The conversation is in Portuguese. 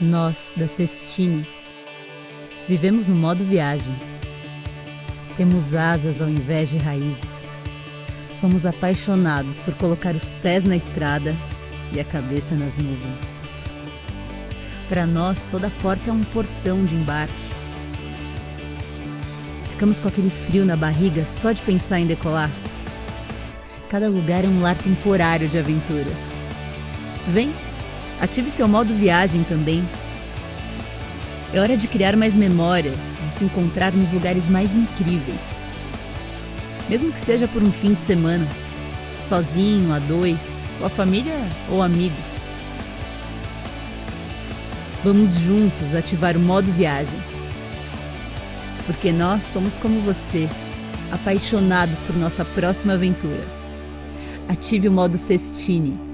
Nós, da Cestine, vivemos no modo viagem. Temos asas ao invés de raízes. Somos apaixonados por colocar os pés na estrada e a cabeça nas nuvens. Para nós, toda porta é um portão de embarque. Ficamos com aquele frio na barriga só de pensar em decolar. Cada lugar é um lar temporário de aventuras. Vem! Ative seu modo viagem também. É hora de criar mais memórias, de se encontrar nos lugares mais incríveis. Mesmo que seja por um fim de semana, sozinho, a dois, ou a família ou amigos. Vamos juntos ativar o modo viagem. Porque nós somos como você, apaixonados por nossa próxima aventura. Ative o modo Cestine